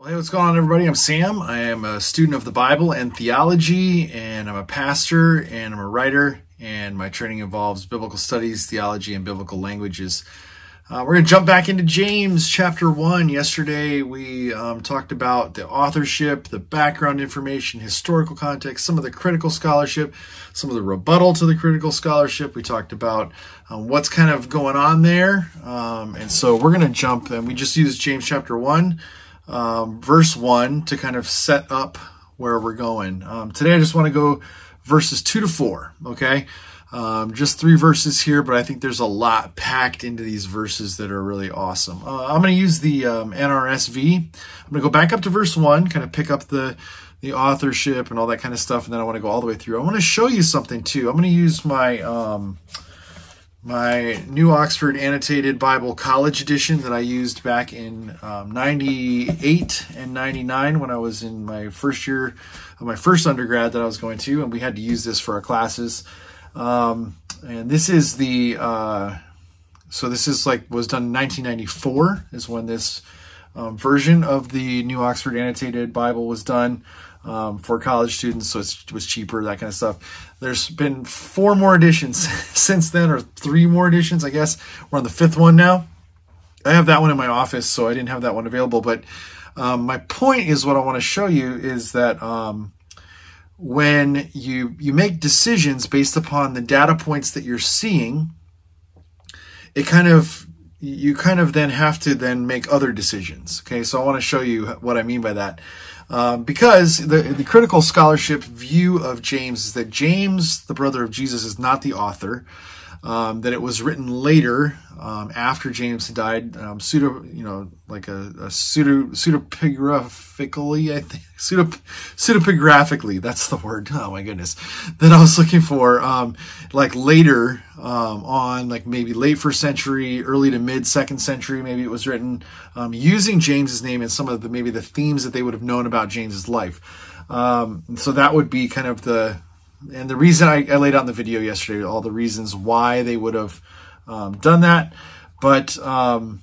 Well, hey, what's going on, everybody? I'm Sam. I am a student of the Bible and theology, and I'm a pastor and I'm a writer, and my training involves biblical studies, theology, and biblical languages. Uh, we're going to jump back into James chapter 1. Yesterday, we um, talked about the authorship, the background information, historical context, some of the critical scholarship, some of the rebuttal to the critical scholarship. We talked about um, what's kind of going on there. Um, and so we're going to jump, and we just used James chapter 1 um, verse 1 to kind of set up where we're going. Um, today I just want to go verses 2 to 4, okay? Um, just three verses here, but I think there's a lot packed into these verses that are really awesome. Uh, I'm going to use the um, NRSV. I'm going to go back up to verse 1, kind of pick up the the authorship and all that kind of stuff, and then I want to go all the way through. I want to show you something too. I'm going to use my um, my New Oxford Annotated Bible College Edition that I used back in um, 98 and 99 when I was in my first year of my first undergrad that I was going to, and we had to use this for our classes. Um, and this is the, uh, so this is like, was done in 1994 is when this um, version of the New Oxford Annotated Bible was done um, for college students, so it was cheaper, that kind of stuff. There's been four more editions since then, or three more editions, I guess. We're on the fifth one now. I have that one in my office, so I didn't have that one available. But um, my point is, what I want to show you is that um, when you you make decisions based upon the data points that you're seeing, it kind of you kind of then have to then make other decisions. Okay, so I want to show you what I mean by that. Um, because the, the critical scholarship view of James is that James, the brother of Jesus, is not the author. Um, that it was written later um, after James had died, um, pseudo, you know, like a, a pseudo pseudepigraphically, I think pseudo pseudepigraphically. That's the word. Oh my goodness, that I was looking for. Um, like later um, on, like maybe late first century, early to mid second century, maybe it was written um, using James's name and some of the maybe the themes that they would have known about James's life. Um, so that would be kind of the and the reason I, I laid out in the video yesterday all the reasons why they would have um, done that. But um,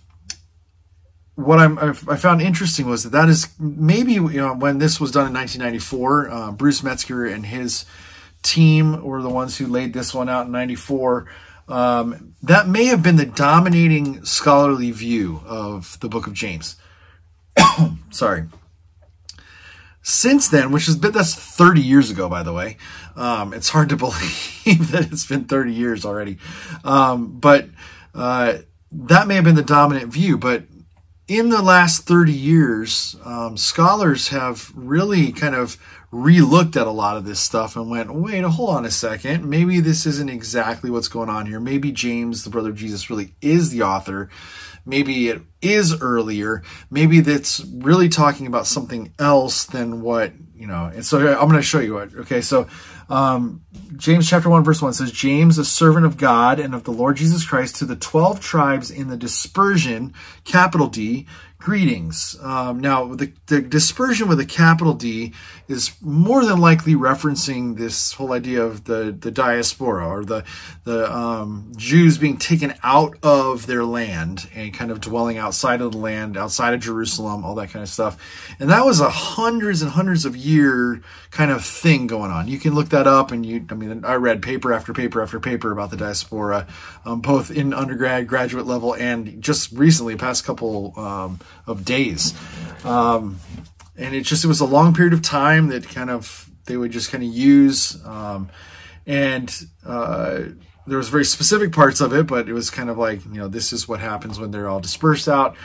what I'm, I found interesting was that that is maybe you know when this was done in 1994, uh, Bruce Metzger and his team were the ones who laid this one out in 94. Um, that may have been the dominating scholarly view of the book of James. Sorry. Since then, which has been that's 30 years ago, by the way, um, it's hard to believe that it's been 30 years already. Um, but uh, that may have been the dominant view. But in the last 30 years, um, scholars have really kind of relooked at a lot of this stuff and went, wait, hold on a second. Maybe this isn't exactly what's going on here. Maybe James, the brother of Jesus, really is the author. Maybe it is earlier. Maybe that's really talking about something else than what, you know. And so I'm going to show you what. Okay, so um, James chapter 1, verse 1 says, James, a servant of God and of the Lord Jesus Christ, to the 12 tribes in the dispersion, capital D, greetings. Um, now, the, the, dispersion with a capital D is more than likely referencing this whole idea of the, the diaspora or the, the um, Jews being taken out of their land and kind of dwelling outside of the land, outside of Jerusalem, all that kind of stuff. And that was a hundreds and hundreds of year kind of thing going on. You can look that up and you, I mean, I read paper after paper after paper about the diaspora, um, both in undergrad, graduate level, and just recently, past couple um, of days. Um, and it just it was a long period of time that kind of they would just kind of use, um, and uh, there was very specific parts of it, but it was kind of like you know this is what happens when they're all dispersed out,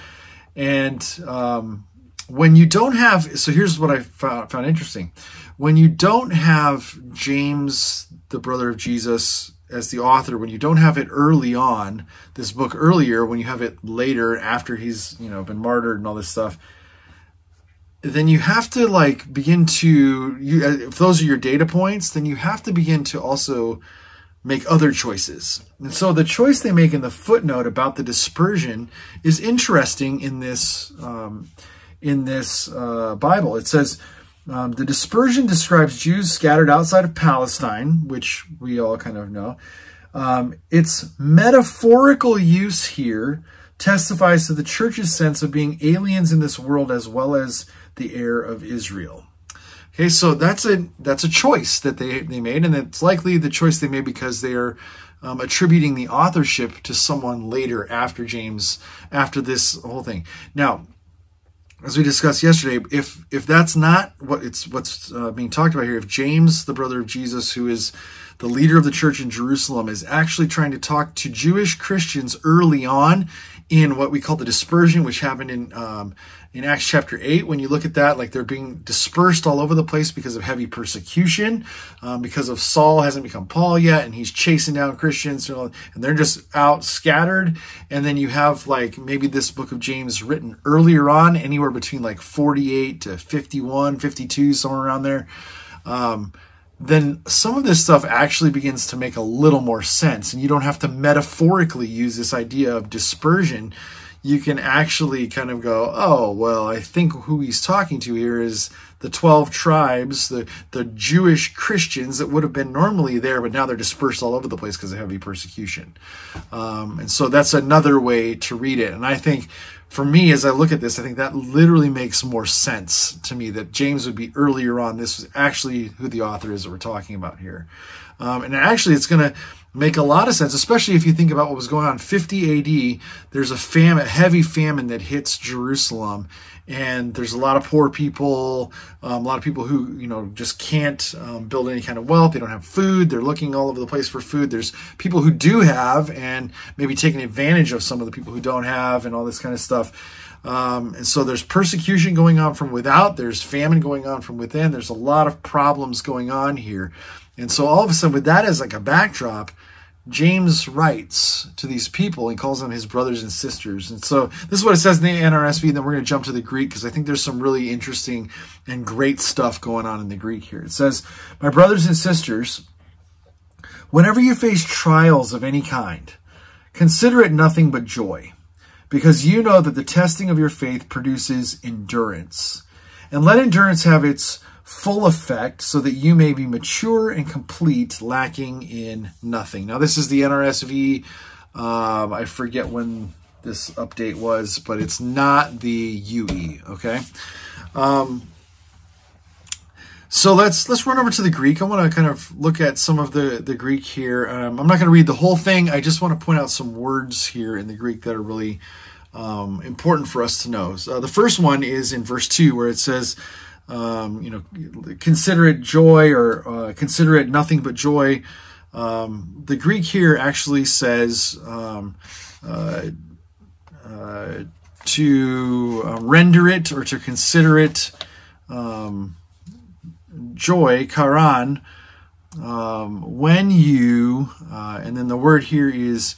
and um, when you don't have so here's what I found, found interesting, when you don't have James the brother of Jesus as the author when you don't have it early on this book earlier when you have it later after he's you know been martyred and all this stuff then you have to like begin to you if those are your data points then you have to begin to also make other choices. And so the choice they make in the footnote about the dispersion is interesting in this um, in this uh, bible. It says um, the dispersion describes Jews scattered outside of Palestine, which we all kind of know. Um, its metaphorical use here testifies to the church's sense of being aliens in this world as well as the heir of Israel. Okay, so that's a that's a choice that they they made, and it's likely the choice they made because they are um, attributing the authorship to someone later after James, after this whole thing. Now, as we discussed yesterday, if if that's not what it's what's uh, being talked about here, if James, the brother of Jesus, who is the leader of the church in Jerusalem, is actually trying to talk to Jewish Christians early on in what we call the dispersion, which happened in um, in Acts chapter 8, when you look at that, like they're being dispersed all over the place because of heavy persecution, um, because of Saul hasn't become Paul yet, and he's chasing down Christians, and they're just out scattered. And then you have like maybe this book of James written earlier on, anywhere between like 48 to 51, 52, somewhere around there. Um, then some of this stuff actually begins to make a little more sense. And you don't have to metaphorically use this idea of dispersion. You can actually kind of go, oh, well, I think who he's talking to here is the 12 tribes, the, the Jewish Christians that would have been normally there, but now they're dispersed all over the place because of heavy persecution. Um, and so that's another way to read it. And I think for me, as I look at this, I think that literally makes more sense to me that James would be earlier on. This was actually who the author is that we're talking about here. Um, and actually, it's going to make a lot of sense, especially if you think about what was going on 50 AD. There's a famine, heavy famine that hits Jerusalem, and there's a lot of poor people, um, a lot of people who you know just can't um, build any kind of wealth. They don't have food. They're looking all over the place for food. There's people who do have, and maybe taking advantage of some of the people who don't have, and all this kind of stuff. Um, and so there's persecution going on from without. There's famine going on from within. There's a lot of problems going on here. And so all of a sudden, with that as like a backdrop, James writes to these people. He calls them his brothers and sisters. And so this is what it says in the NRSV. And then we're going to jump to the Greek because I think there's some really interesting and great stuff going on in the Greek here. It says, My brothers and sisters, whenever you face trials of any kind, consider it nothing but joy, because you know that the testing of your faith produces endurance. And let endurance have its full effect so that you may be mature and complete, lacking in nothing. Now, this is the NRSV. Um, I forget when this update was, but it's not the UE, okay? Um, so let's let's run over to the Greek. I want to kind of look at some of the the Greek here. Um, I'm not going to read the whole thing. I just want to point out some words here in the Greek that are really um, important for us to know. So the first one is in verse two, where it says, um, you know, consider it joy or uh, consider it nothing but joy. Um, the Greek here actually says um, uh, uh, to uh, render it or to consider it um, joy, karan, um, when you, uh, and then the word here is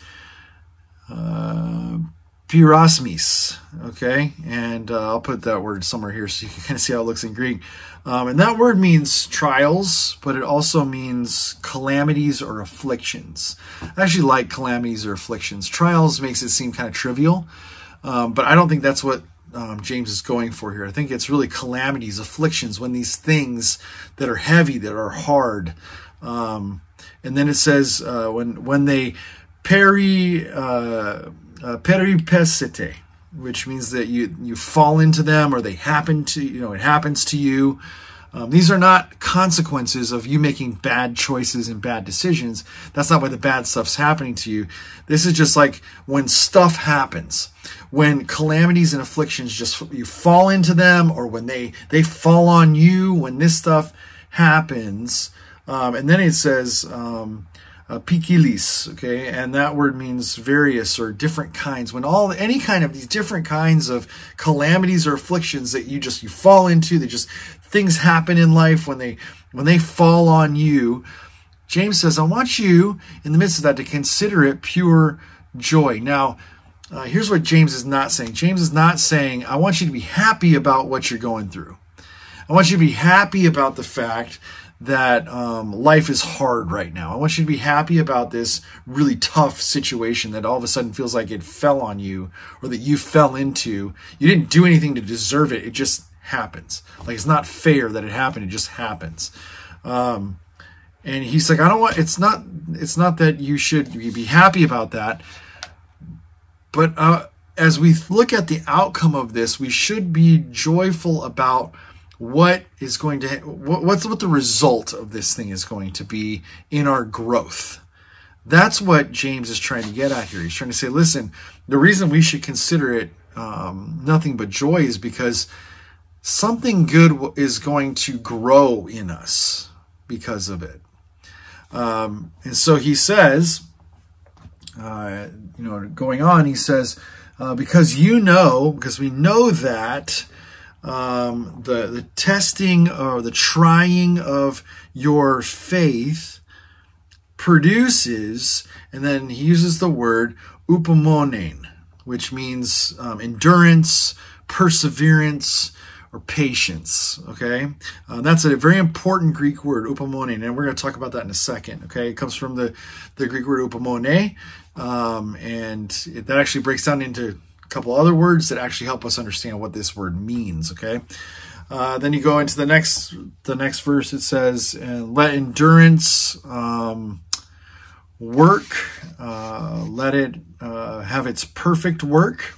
Pirasmis, okay? And uh, I'll put that word somewhere here so you can kind of see how it looks in Greek. Um, and that word means trials, but it also means calamities or afflictions. I actually like calamities or afflictions. Trials makes it seem kind of trivial, um, but I don't think that's what um, James is going for here. I think it's really calamities, afflictions, when these things that are heavy, that are hard. Um, and then it says uh, when when they peri. Uh, uh, which means that you you fall into them or they happen to you know it happens to you. Um, these are not consequences of you making bad choices and bad decisions. That's not why the bad stuff's happening to you. This is just like when stuff happens, when calamities and afflictions just you fall into them, or when they they fall on you. When this stuff happens, um, and then it says. Um, uh, pikilis, okay, and that word means various or different kinds. When all any kind of these different kinds of calamities or afflictions that you just you fall into, that just things happen in life when they when they fall on you. James says, I want you in the midst of that to consider it pure joy. Now, uh, here's what James is not saying. James is not saying, I want you to be happy about what you're going through. I want you to be happy about the fact that um, life is hard right now. I want you to be happy about this really tough situation that all of a sudden feels like it fell on you or that you fell into. You didn't do anything to deserve it. It just happens. Like it's not fair that it happened. It just happens. Um, and he's like, I don't want. It's not. It's not that you should be happy about that. But uh, as we look at the outcome of this, we should be joyful about what is going to what's what the result of this thing is going to be in our growth. That's what James is trying to get at here. He's trying to say, listen, the reason we should consider it um, nothing but joy is because something good is going to grow in us because of it. Um, and so he says, uh, you know, going on, he says, uh, because you know, because we know that um, the the testing or the trying of your faith produces, and then he uses the word upomonen, which means um, endurance, perseverance, or patience. Okay, uh, that's a very important Greek word, upomone, and we're going to talk about that in a second. Okay, it comes from the the Greek word upomone, um, and it, that actually breaks down into couple other words that actually help us understand what this word means. Okay. Uh, then you go into the next the next verse. It says, "And let endurance um, work. Uh, let it uh, have its perfect work."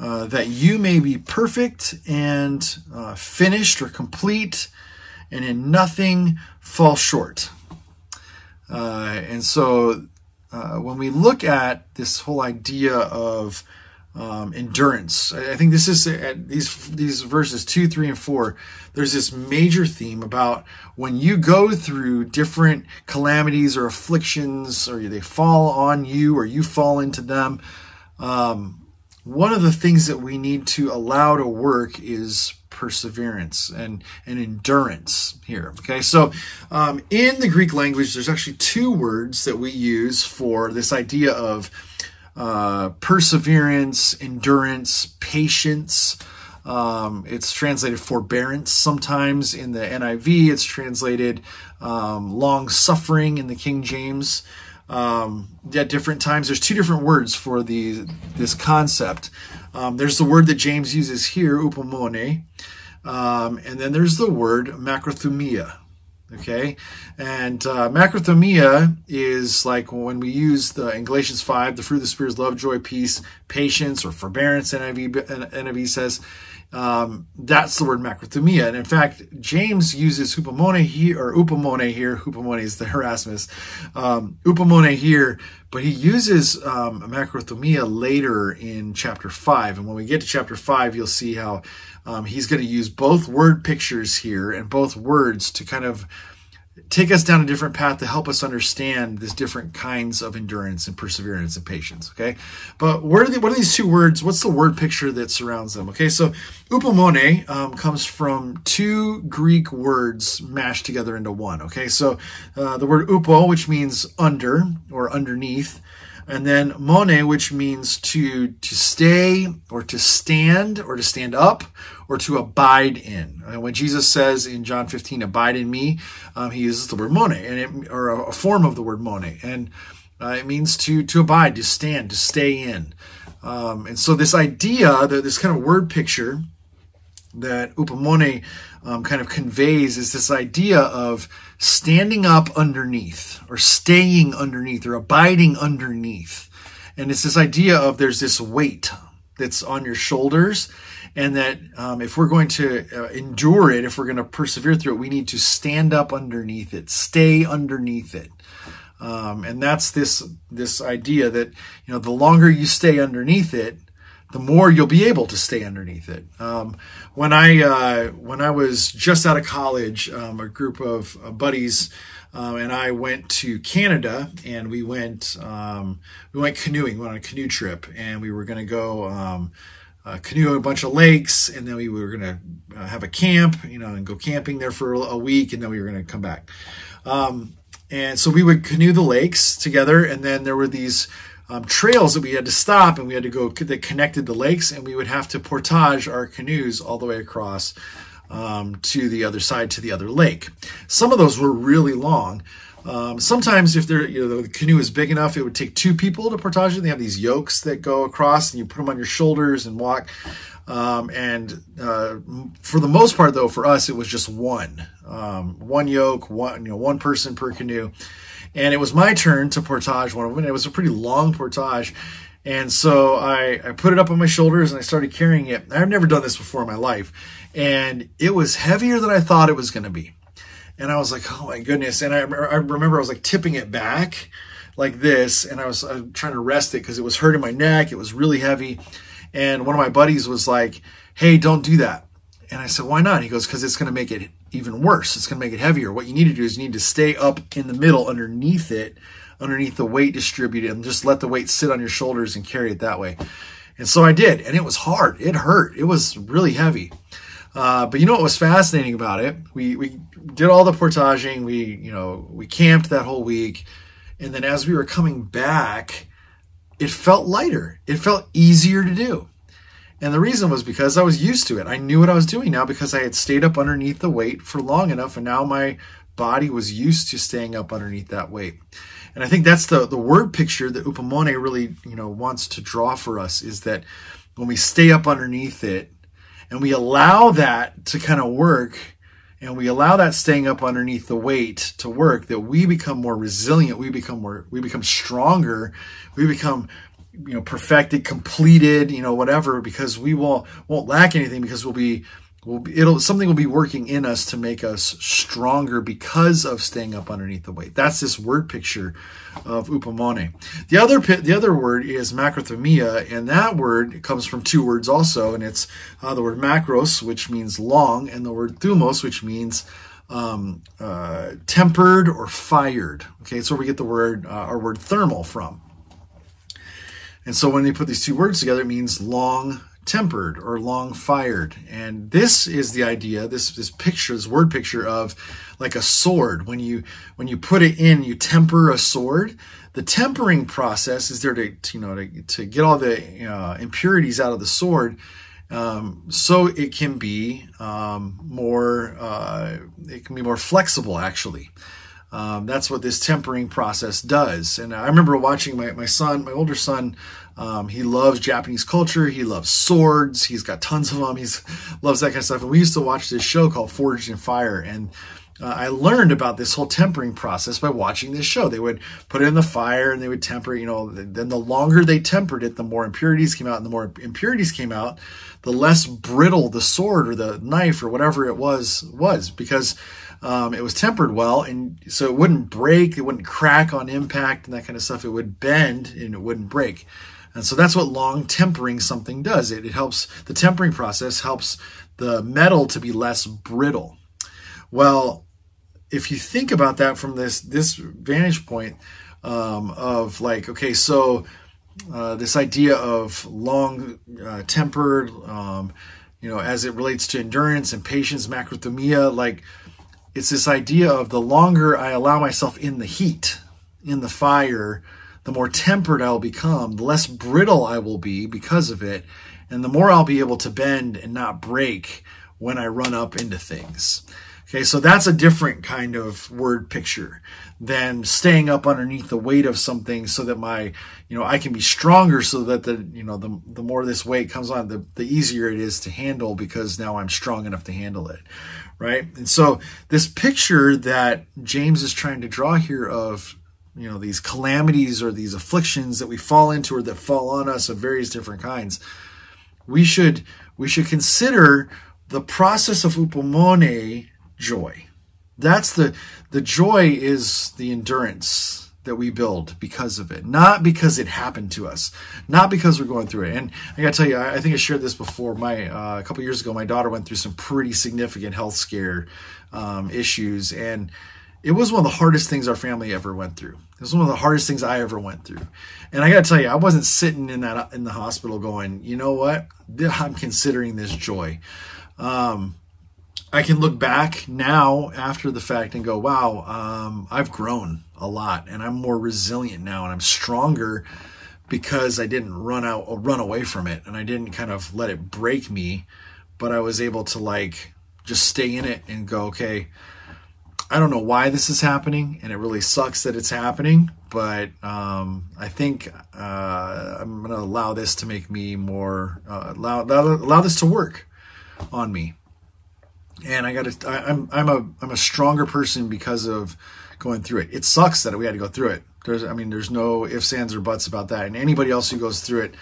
Uh, that you may be perfect and uh, finished or complete, and in nothing fall short. Uh, and so, when we look at this whole idea of um, endurance, I think this is at these these verses two, three, and four. There's this major theme about when you go through different calamities or afflictions, or they fall on you, or you fall into them. Um, one of the things that we need to allow to work is perseverance and, and endurance here. Okay, so um, in the Greek language, there's actually two words that we use for this idea of uh, perseverance, endurance, patience. Um, it's translated forbearance sometimes in the NIV. It's translated um, long suffering in the King James um, at different times. There's two different words for the this concept. Um, there's the word that James uses here, upomone, um, and then there's the word macrothumia. Okay, and uh, is like when we use the in Galatians five, the fruit of the spirit is love, joy, peace, patience, or forbearance. NIV NIV says um, that's the word macrothumia. And in fact, James uses hupomone here, or upomone here. Hupomone is the Erasmus. Um, upomone here, but he uses um, macrothumia later in chapter 5. And when we get to chapter 5, you'll see how um, he's going to use both word pictures here and both words to kind of take us down a different path to help us understand these different kinds of endurance and perseverance and patience. Okay, but what are, the, what are these two words? What's the word picture that surrounds them? Okay, so upomone um, comes from two Greek words mashed together into one. Okay, so uh, the word upo, which means under or underneath, and then mone, which means to to stay or to stand or to stand up or to abide in. And when Jesus says in John 15, "Abide in me," um, he uses the word mone, and it, or a, form of the word mone, and uh, it means to to abide, to stand, to stay in. Um, and so this idea, this kind of word picture that upomone um, kind of conveys is this idea of standing up underneath or staying underneath or abiding underneath. And it's this idea of there's this weight that's on your shoulders and that um, if we're going to uh, endure it, if we're going to persevere through it, we need to stand up underneath it, stay underneath it. Um, and that's this this idea that you know the longer you stay underneath it, the more you'll be able to stay underneath it. Um, when I uh, when I was just out of college, um, a group of uh, buddies um, and I went to Canada, and we went um, we went canoeing. We went on a canoe trip, and we were going to go um, uh, canoe a bunch of lakes, and then we were going to uh, have a camp, you know, and go camping there for a week, and then we were going to come back. Um, and so we would canoe the lakes together, and then there were these um, trails that we had to stop and we had to go that connected the lakes and we would have to portage our canoes all the way across um, to the other side to the other lake. Some of those were really long. Um, sometimes if they're you know the canoe is big enough it would take two people to portage it. They have these yokes that go across and you put them on your shoulders and walk. Um, and uh, for the most part though for us it was just one. Um, one yoke one you know one person per canoe and it was my turn to portage one of them. And it was a pretty long portage. And so I, I put it up on my shoulders and I started carrying it. I've never done this before in my life. And it was heavier than I thought it was going to be. And I was like, oh my goodness. And I, I remember I was like tipping it back like this. And I was, I was trying to rest it because it was hurting my neck. It was really heavy. And one of my buddies was like, hey, don't do that. And I said, why not? He goes, because it's going to make it even worse. It's going to make it heavier. What you need to do is you need to stay up in the middle underneath it underneath the weight distributed and just let the weight sit on your shoulders and carry it that way. And so I did, and it was hard. It hurt. It was really heavy. Uh, but you know what was fascinating about it? We we did all the portaging. We you know we camped that whole week, and then as we were coming back, it felt lighter. It felt easier to do. And the reason was because I was used to it. I knew what I was doing now because I had stayed up underneath the weight for long enough, and now my body was used to staying up underneath that weight. And I think that's the, the word picture that Upamone really, you know, wants to draw for us is that when we stay up underneath it and we allow that to kind of work and we allow that staying up underneath the weight to work, that we become more resilient, we become more, we become stronger, we become you know perfected completed you know whatever because we will won't lack anything because we'll be will be, it'll something will be working in us to make us stronger because of staying up underneath the weight. That's this word picture of upamone. The other the other word is macrothumia, and that word comes from two words also, and it's uh, the word macros, which means long, and the word thumos, which means um, uh, tempered or fired. Okay, so we get the word uh, our word thermal from. And so when they put these two words together, it means long tempered or long fired. And this is the idea, this this picture, this word picture of like a sword. When you when you put it in, you temper a sword. The tempering process is there to, to you know to, to get all the uh, impurities out of the sword. Um, so it can be um, more uh, it can be more flexible actually um, that's what this tempering process does. And I remember watching my, my son, my older son, um, he loves Japanese culture. He loves swords. He's got tons of them. He loves that kind of stuff. And we used to watch this show called Forged in Fire. And uh, I learned about this whole tempering process by watching this show. They would put it in the fire and they would temper, you know, then the longer they tempered it, the more impurities came out. And the more impurities came out, the less brittle the sword or the knife or whatever it was was because um, it was tempered well, and so it wouldn't break, it wouldn't crack on impact and that kind of stuff. It would bend and it wouldn't break. And so that's what long tempering something does. It, it helps, the tempering process helps the metal to be less brittle. Well, if you think about that from this this vantage point um, of like, okay, so uh, this idea of long uh, tempered, um, you know, as it relates to endurance and patience, macrothumia, like it's this idea of the longer I allow myself in the heat, in the fire, the more tempered I'll become, the less brittle I will be because of it, and the more I'll be able to bend and not break when I run up into things. Okay, so that's a different kind of word picture than staying up underneath the weight of something so that my, you know, I can be stronger so that the, you know, the, the more this weight comes on, the, the easier it is to handle because now I'm strong enough to handle it. Right. And so this picture that James is trying to draw here of, you know, these calamities or these afflictions that we fall into or that fall on us of various different kinds, we should, we should consider the process of upomone joy. That's the the joy is the endurance that we build because of it, not because it happened to us, not because we're going through it. And I got to tell you, I, think I shared this before. My uh, a couple years ago, my daughter went through some pretty significant health scare um, issues, and it was one of the hardest things our family ever went through. It was one of the hardest things I ever went through. And I got to tell you, I wasn't sitting in that in the hospital going, you know what? I'm considering this joy. Um, I can look back now after the fact and go, wow, um, I've grown a lot and I'm more resilient now and I'm stronger because I didn't run out or run away from it and I didn't kind of let it break me, but I was able to like just stay in it and go, okay, I don't know why this is happening and it really sucks that it's happening, but um, I think uh, I'm going to allow this to make me more, uh, allow, allow this to work on me and I got to. I'm I'm a I'm a stronger person because of going through it. It sucks that we had to go through it. There's I mean there's no ifs ands or buts about that. And anybody else who goes through it,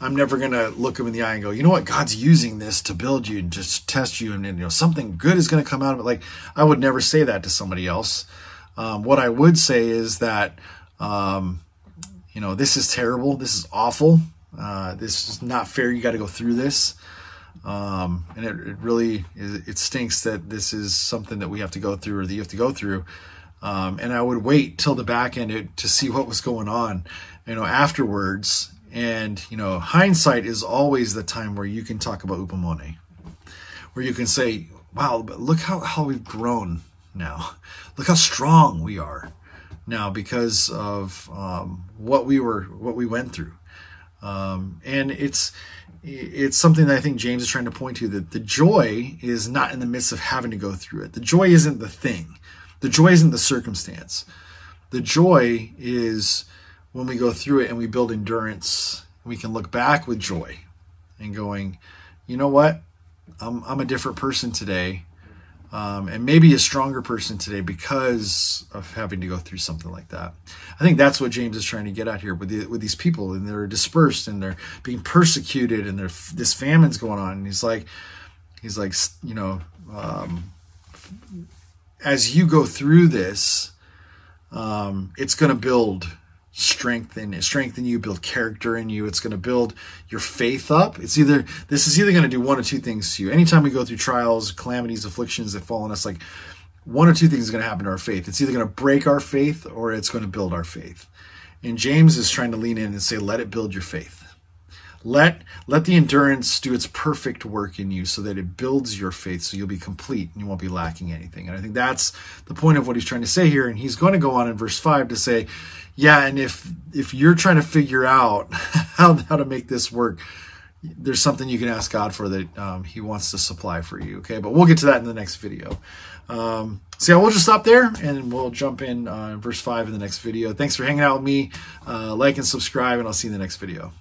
I'm never gonna look them in the eye and go, you know what, God's using this to build you and just test you, and, and you know something good is gonna come out of it. Like I would never say that to somebody else. Um, what I would say is that. Um, you know, this is terrible. This is awful. Uh, this is not fair. You got to go through this. Um, and it, it really it stinks that this is something that we have to go through or that you have to go through. Um, and I would wait till the back end to see what was going on, you know, afterwards. And, you know, hindsight is always the time where you can talk about upomone, where you can say, wow, but look how, how we've grown now. Look how strong we are now because of um, what we were, what we went through. Um, and it's, it's something that I think James is trying to point to that the joy is not in the midst of having to go through it. The joy isn't the thing. The joy isn't the circumstance. The joy is when we go through it and we build endurance, we can look back with joy and going, you know what? I'm, I'm a different person today. Um, and maybe a stronger person today because of having to go through something like that. I think that's what James is trying to get at here with the, with these people, and they're dispersed and they're being persecuted, and this famine's going on. And he's like, he's like, you know, um, as you go through this, um, it's going to build strengthen strengthen you build character in you. It's going to build your faith up. It's either this is either going to do one or two things to you. Anytime we go through trials calamities afflictions that fall on us like one or two things is going to happen to our faith. It's either going to break our faith or it's going to build our faith. And james is trying to lean in and say let it build your faith let let the endurance do its perfect work in you so that it builds your faith so you'll be complete and you won't be lacking anything. And I think that's the point of what he's trying to say here. And he's going to go on in verse 5 to say, yeah, and if if you're trying to figure out how how to make this work, there's something you can ask God for that um, He wants to supply for you. Okay, but we'll get to that in the next video. Um, so yeah, we'll just stop there and we'll jump in uh, verse five in the next video. Thanks for hanging out with me. Uh, like and subscribe, and I'll see you in the next video.